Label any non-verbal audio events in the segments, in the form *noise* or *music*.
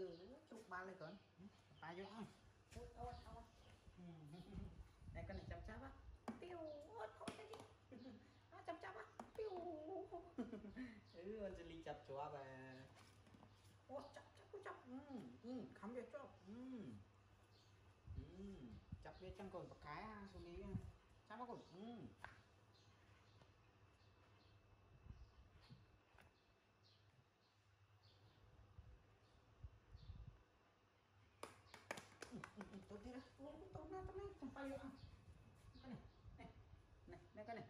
ừ chụp ba lên con ba vô không Ôi, ôi, ôi. Ừ. đây con này chăm chắp á tiêu ôi thôi cái gì à, chăm chắp á tiêu ừ anh sẽ ly chập chúa về ôi chắp chắp chắp ừ ừ khám về cho ừ ừ chắp về chẳng còn một cái à, xuống đi chắp vào còn ừ tôi đi ra tôi tôi na tôi na sampai yuk ah này này này cái này.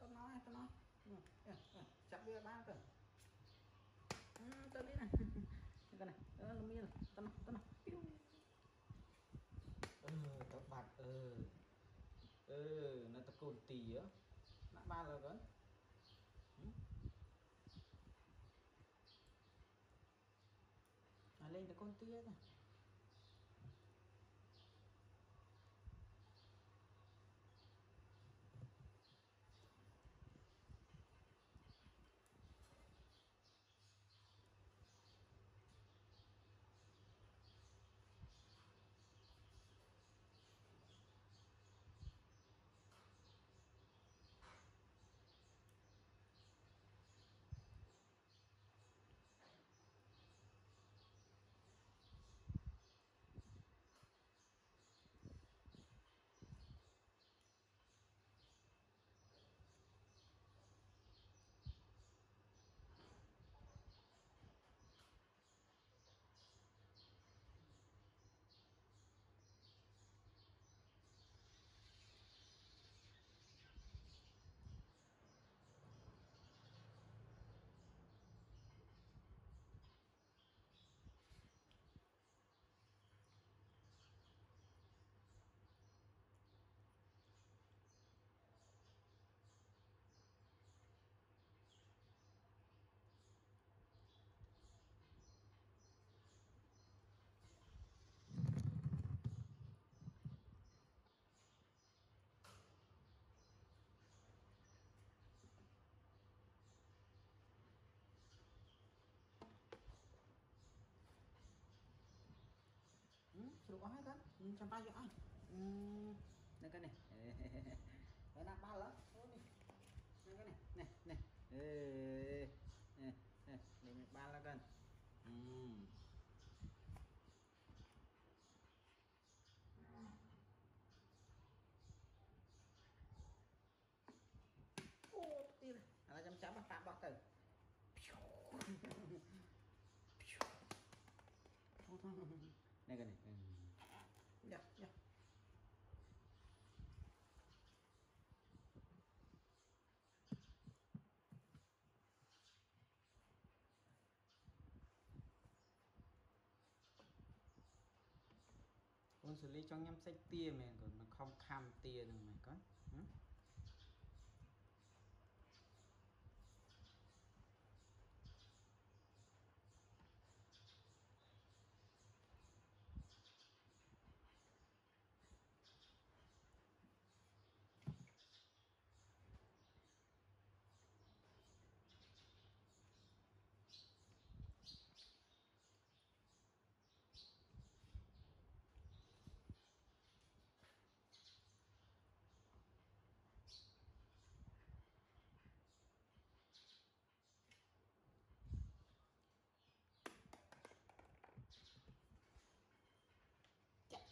Tôi nói tôi nói. Ừ, ừ, ừ, Chặt đi ba cơ tao đi này. *laughs* Cái này ờ nó miên Tao nó, tôi nó. ờ tao bạt ờ ờ nó tao cồn tì á. Nó ba rồi cái con. ley de costillera suruh kau kan hmm, sampai aja ah hmm, này cái này. *laughs* Cái nắp ba lắm này cái này. Này này. Ê nè nè ba là cần hmm. Ừ. ô là chấm chấm tạm bọc từ *laughs* này cái này. Ừ. Ja, ja. អូនសូលីចង់ញ៉ាំសាច់ទាមែនកូនមកខំខំទានឹងមែនកូនហ៎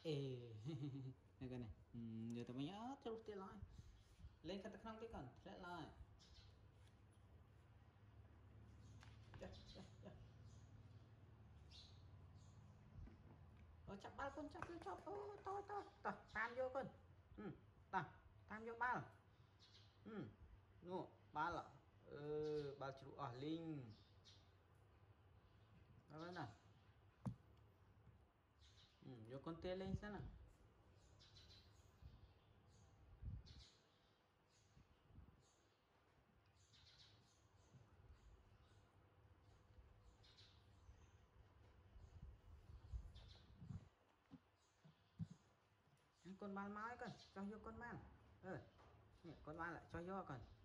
អេនេះគាត់នេះយកទៅវិញអត់ចូលផ្ទះឡើយលេងខាត់ទៅក្នុងគេគាត់ធ្លាក់ឡើយចាចាចាអូចាប់បាល់កូនចាប់យកចាប់អូតោតោតោតាមយកកូនអឺតាតាមយកបាល់អឺនោះបាល់អឺបាល់ជ្រុះអស់លីង con tia lên xem nào. Con ban mái con, cho vô con ban. Ừ con ban lại, cho vô con.